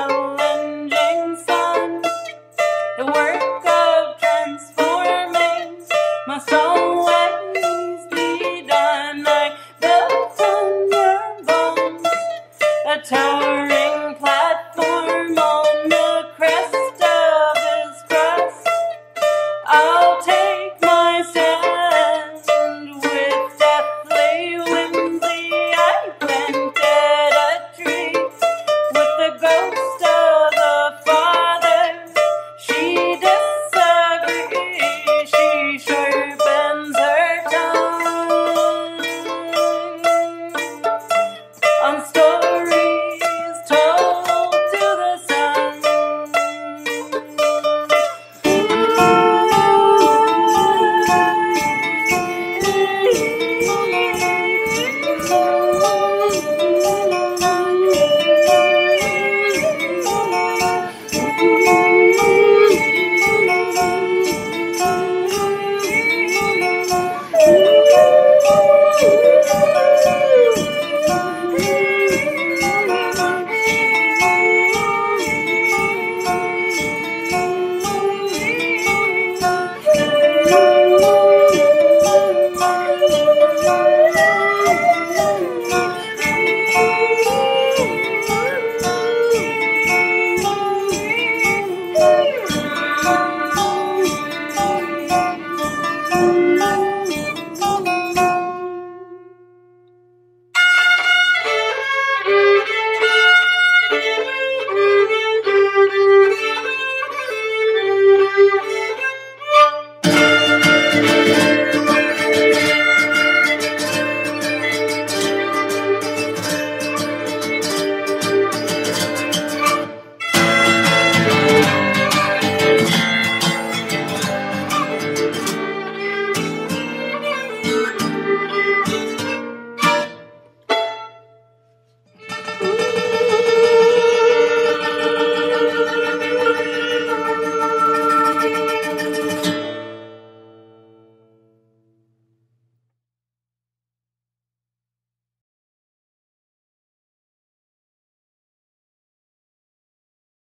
Oh.